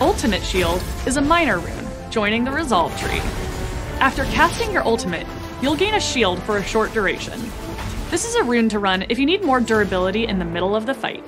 Ultimate Shield is a minor rune, joining the Resolve tree. After casting your ultimate, you'll gain a shield for a short duration. This is a rune to run if you need more durability in the middle of the fight.